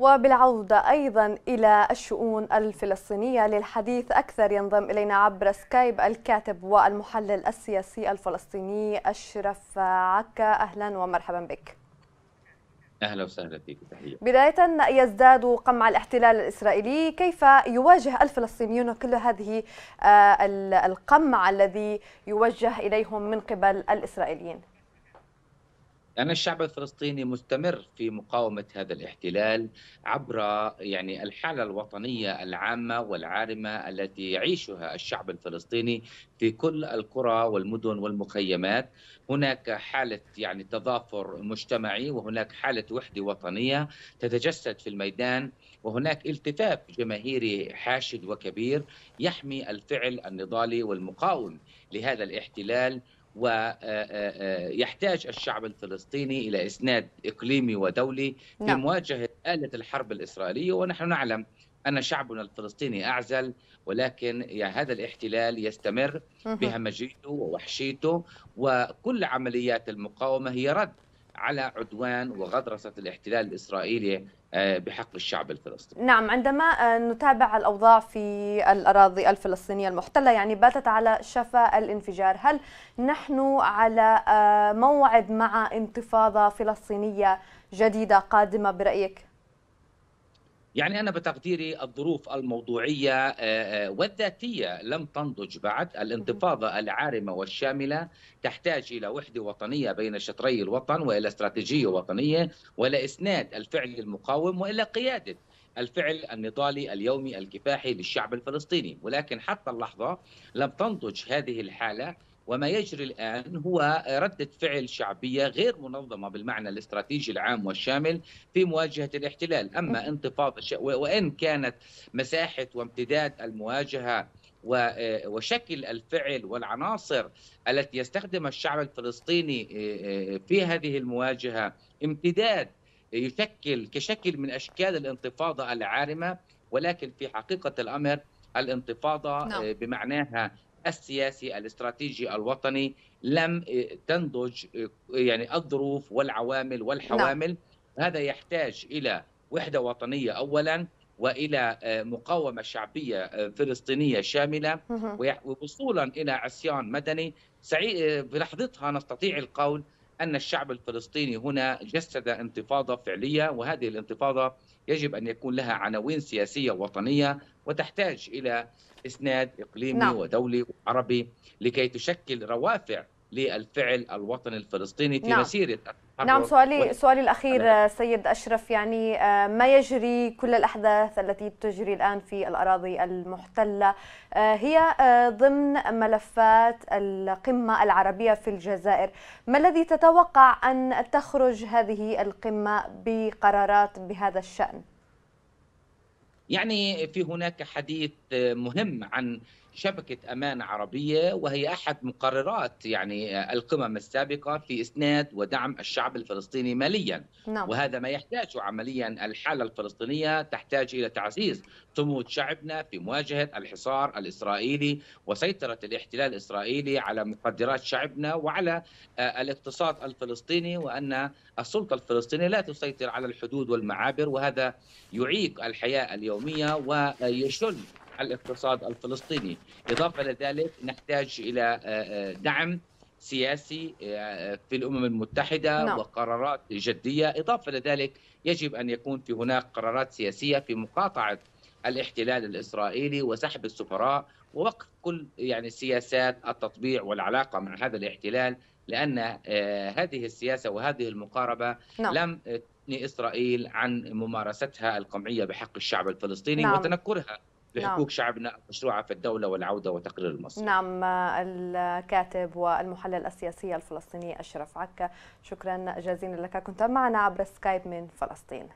وبالعودة أيضا إلى الشؤون الفلسطينية للحديث أكثر ينضم إلينا عبر سكايب الكاتب والمحلل السياسي الفلسطيني أشرف عكا أهلا ومرحبا بك. أهلا وسهلا فيك تحية. بداية يزداد قمع الاحتلال الإسرائيلي. كيف يواجه الفلسطينيون كل هذه القمع الذي يوجه إليهم من قبل الإسرائيليين؟ أن الشعب الفلسطيني مستمر في مقاومة هذا الاحتلال عبر يعني الحالة الوطنية العامة والعارمة التي يعيشها الشعب الفلسطيني في كل القرى والمدن والمخيمات. هناك حالة يعني تضافر مجتمعي وهناك حالة وحدة وطنية تتجسد في الميدان وهناك التفاف جماهيري حاشد وكبير يحمي الفعل النضالي والمقاوم لهذا الاحتلال. ويحتاج الشعب الفلسطيني إلى إسناد إقليمي ودولي في نعم. مواجهة آلة الحرب الإسرائيلية ونحن نعلم أن شعبنا الفلسطيني أعزل ولكن هذا الاحتلال يستمر بهمجيته ووحشيته وكل عمليات المقاومة هي رد على عدوان وغطرسه الاحتلال الإسرائيلي آه، بحق الشعب الفلسطيني نعم عندما آه، نتابع الأوضاع في الأراضي الفلسطينية المحتلة يعني باتت على شفا الانفجار هل نحن على آه، موعد مع انتفاضة فلسطينية جديدة قادمة برأيك؟ يعني أنا بتقديري الظروف الموضوعية آه، آه، والذاتية لم تنضج بعد. الانتفاضة العارمة والشاملة تحتاج إلى وحدة وطنية بين شطري الوطن وإلى استراتيجية وطنية وإلى إسناد الفعل المقاوم وإلى قيادة الفعل النضالي اليومي الكفاحي للشعب الفلسطيني. ولكن حتى اللحظة لم تنضج هذه الحالة وما يجري الآن هو ردة فعل شعبية غير منظمة بالمعنى الاستراتيجي العام والشامل في مواجهة الاحتلال أما انتفاضة وإن كانت مساحة وامتداد المواجهة وشكل الفعل والعناصر التي يستخدمها الشعب الفلسطيني في هذه المواجهة امتداد يشكل كشكل من أشكال الانتفاضة العارمة ولكن في حقيقة الأمر الانتفاضة نعم. بمعناها السياسي الاستراتيجي الوطني لم تنضج يعني الظروف والعوامل والحوامل. نعم. هذا يحتاج إلى وحدة وطنية اولا وإلى مقاومة شعبية فلسطينية شاملة. ووصولا إلى عصيان مدني. في لحظتها نستطيع القول أن الشعب الفلسطيني هنا جسد انتفاضة فعلية وهذه الانتفاضة يجب أن يكون لها عناوين سياسية وطنية وتحتاج إلى إسناد إقليمي نعم. ودولي وعربي لكي تشكل روافع للفعل الوطني الفلسطيني في نعم. مسيرة نعم سؤالي سؤالي الأخير سيد أشرف يعني آه، ما يجري كل الأحداث التي تجري الآن في الأراضي المحتلة آه، هي آه، ضمن ملفات القمة العربية في الجزائر، ما الذي تتوقع أن تخرج هذه القمة بقرارات بهذا الشأن؟ يعني في هناك حديث مهم عن شبكة أمان عربية وهي أحد مقررات يعني القمم السابقة في إسناد ودعم الشعب الفلسطيني ماليا نعم. وهذا ما يحتاجه عمليا الحالة الفلسطينية تحتاج إلى تعزيز صمود شعبنا في مواجهة الحصار الإسرائيلي وسيطرة الاحتلال الإسرائيلي على مقدرات شعبنا وعلى آه، الاقتصاد الفلسطيني وأن السلطة الفلسطينية لا تسيطر على الحدود والمعابر وهذا يعيق الحياة اليومية ويشل الاقتصاد الفلسطيني إضافة لذلك نحتاج إلى آه، آه، دعم سياسي آه، في الأمم المتحدة نعم. وقرارات جدية إضافة لذلك يجب أن يكون في هناك قرارات سياسية في مقاطعة الاحتلال الإسرائيلي وسحب السفراء ووقف كل يعني سياسات التطبيع والعلاقة مع هذا الاحتلال لأن هذه السياسة وهذه المقاربة نعم. لم تثني إسرائيل عن ممارستها القمعية بحق الشعب الفلسطيني نعم. وتنكرها لحقوق نعم. شعبنا المشروعة في الدولة والعودة وتقرير المصير نعم الكاتب والمحلل السياسي الفلسطيني أشرف عكا شكرا جزيلا لك. كنت معنا عبر سكايب من فلسطين.